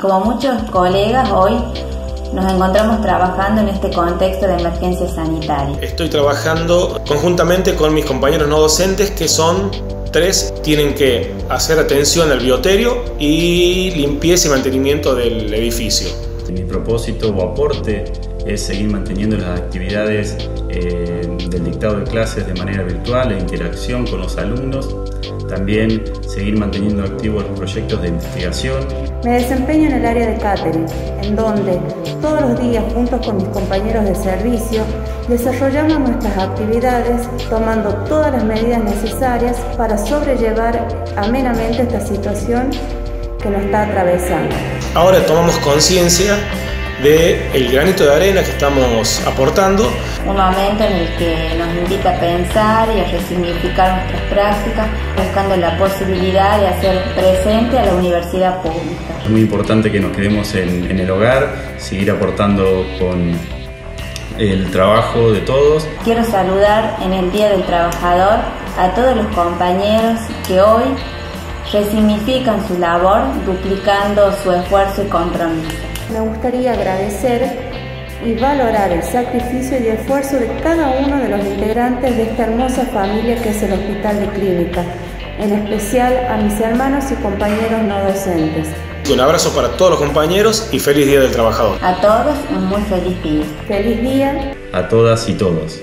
Como muchos colegas hoy nos encontramos trabajando en este contexto de emergencia sanitaria. Estoy trabajando conjuntamente con mis compañeros no docentes que son tres, tienen que hacer atención al bioterio y limpieza y mantenimiento del edificio. Mi propósito o aporte es seguir manteniendo las actividades eh, del dictado de clases de manera virtual e interacción con los alumnos. También seguir manteniendo activos los proyectos de investigación. Me desempeño en el área de catering, en donde todos los días junto con mis compañeros de servicio desarrollamos nuestras actividades tomando todas las medidas necesarias para sobrellevar amenamente esta situación que nos está atravesando. Ahora tomamos conciencia de el granito de arena que estamos aportando. Un momento en el que nos invita a pensar y a resignificar nuestras prácticas, buscando la posibilidad de hacer presente a la universidad pública. Es muy importante que nos quedemos en, en el hogar, seguir aportando con el trabajo de todos. Quiero saludar en el Día del Trabajador a todos los compañeros que hoy resignifican su labor duplicando su esfuerzo y compromiso. Me gustaría agradecer y valorar el sacrificio y esfuerzo de cada uno de los integrantes de esta hermosa familia que es el Hospital de Clínica, en especial a mis hermanos y compañeros no docentes. Un abrazo para todos los compañeros y feliz Día del Trabajador. A todos un muy feliz día. Feliz día a todas y todos.